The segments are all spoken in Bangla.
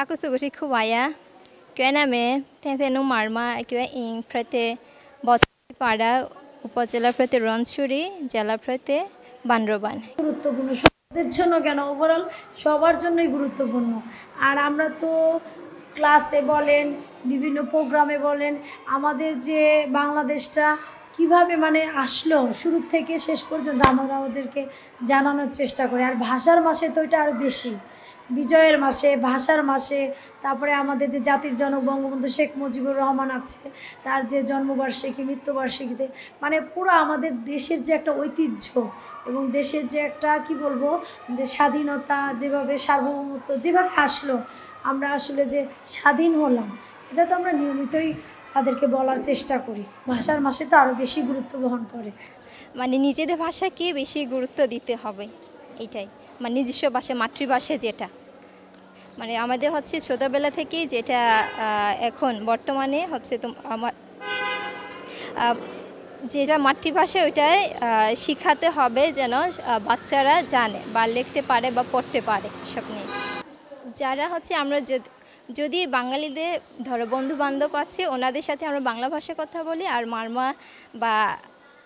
Ako suguri kuwaya. Kaya namin, tense nung marma, kaya ing উপজেলা প্রতি রনছুরি জেলা প্রতি বান্দরবান গুরুত্বপূর্ণ সবার জন্য কেন? ওভারঅল সবার জন্যই গুরুত্বপূর্ণ। আর আমরা তো ক্লাসে বলেন বিভিন্ন প্রোগ্রামে বলেন আমাদের যে বাংলাদেশটা কীভাবে মানে আসলো শুরু থেকে শেষ পর্যন্ত আমরা ওদেরকে জানানোর চেষ্টা করি। আর ভাষার মাসে তো এটা আরও বেশি। বিজয়ের মাসে, ভাষার মাসে, তারপরে আমাদের যে জাতির জনক বঙ্গবন্ধু শেখ মুজিবুর রহমান আছে, তার যে জন্মবার্ষিকী, মৃত্যুবার্ষিকীতে মানে পুরো আমাদের দেশের যে একটা ঐতিহ্য এবং দেশের যে একটা, কি বলব, যে স্বাধীনতা, যেভাবে সার্বভৌমত্ব, যেভাবে আসলো, আমরা আসলে যে স্বাধীন হলাম, এটা তো আমরা নিয়মিতই তাদেরকে বলার চেষ্টা করি। ভাষার মাসে তো আরও বেশি গুরুত্ব বহন করে। মানে নিজেদের ভাষাকে বেশি গুরুত্ব দিতে হবে, এটাই। মানে নিজস্ব ভাষা, মাতৃভাষা যেটা। মানে আমাদের হচ্ছে ছোটোবেলা থেকেই যেটা এখন বর্তমানে হচ্ছে তো আমার যেটা মাতৃভাষা ওইটাই শিখাতে হবে যেন বাচ্চারা জানে বা লিখতে পারে বা পড়তে পারে সব নিয়ে। যারা হচ্ছে আমরা যদি যদি বাঙালিদের, ধরো বন্ধু বান্ধব আছে, ওনাদের সাথে আমরা বাংলা ভাষায় কথা বলি, আর মারমা বা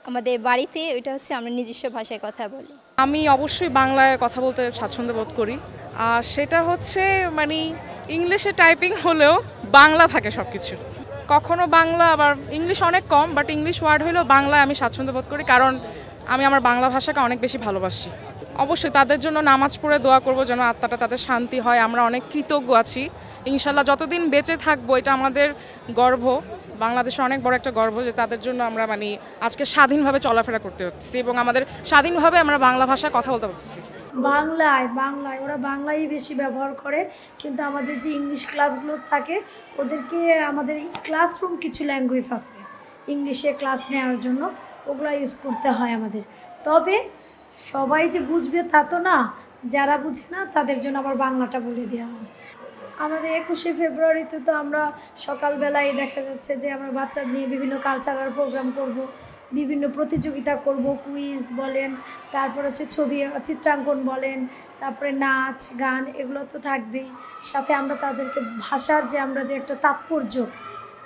আমাদের বাড়িতে ওইটা হচ্ছে আমরা নিজস্ব ভাষায় কথা বলি। আমি অবশ্যই বাংলায় কথা বলতে স্বাচ্ছন্দ্য বোধ করি। আর সেটা হচ্ছে মানে ইংলিশে টাইপিং হলেও বাংলা থাকে সব কিছু কখনো বাংলা আবার ইংলিশ অনেক কম বাট ইংলিশ ওয়ার্ড হলেও বাংলায় আমি স্বাচ্ছন্দ্য বোধ করি, কারণ আমি আমার বাংলা ভাষাকে অনেক বেশি ভালোবাসি। অবশ্যই তাদের জন্য নামাজ পড়ে দোয়া করব যেন আত্মাটা তাদের শান্তি হয়। আমরা অনেক কৃতজ্ঞ আছি। ইনশাল্লাহ যতদিন বেঁচে থাকব, এটা আমাদের গর্ব। বাংলাদেশের অনেক বড় একটা গর্ব যে তাদের জন্য আমরা মানে আজকে স্বাধীনভাবে চলাফেরা করতে হচ্ছে এবং আমাদের স্বাধীনভাবে আমরা বাংলা ভাষায় কথা বলতে পারতেছি। বাংলায় বাংলায়, ওরা বাংলাই বেশি ব্যবহার করে, কিন্তু আমাদের যে ইংলিশ ক্লাসগুলো থাকে, ওদেরকে আমাদের ক্লাসরুম কিছু ল্যাঙ্গুয়েজ আছে ইংলিশে ক্লাস নেওয়ার জন্য, ওগুলো ইউজ করতে হয় আমাদের। তবে সবাই যে বুঝবে তা তো না, যারা বুঝে না, তাদের জন্য আবার বাংলাটা বলে দেওয়া হয়। আমাদের একুশে ফেব্রুয়ারিতে তো আমরা সকালবেলায় দেখা যাচ্ছে যে আমরা বাচ্চা নিয়ে বিভিন্ন কালচারাল প্রোগ্রাম করব, বিভিন্ন প্রতিযোগিতা করব কুইজ বলেন, তারপর হচ্ছে ছবি, চিত্রাঙ্কন বলেন, তারপরে নাচ, গান, এগুলো তো থাকবেই। সাথে আমরা তাদেরকে ভাষার যে আমরা যে একটা তাৎপর্য,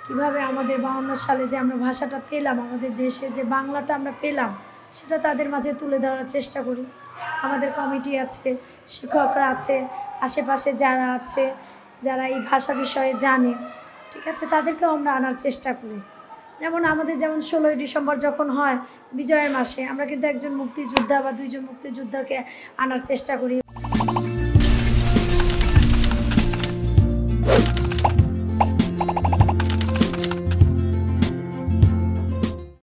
কীভাবে আমাদের বাউন্ন সালে যে আমরা ভাষাটা পেলাম, আমাদের দেশে যে বাংলাটা আমরা পেলাম সেটা তাদের মাঝে তুলে ধরার চেষ্টা করি। আমাদের কমিটি আছে, শিক্ষকরা আছে, আশেপাশে যারা আছে, যারা এই ভাষা বিষয়ে জানে, ঠিক আছে? তাদেরকেও আমরা আনার চেষ্টা করি। যেমন আমাদের যেমন ষোলোই ডিসেম্বর যখন হয়, বিজয়ের মাসে, আমরা কিন্তু একজন মুক্তিযোদ্ধা বা দুইজন মুক্তিযোদ্ধাকে আনার চেষ্টা করি।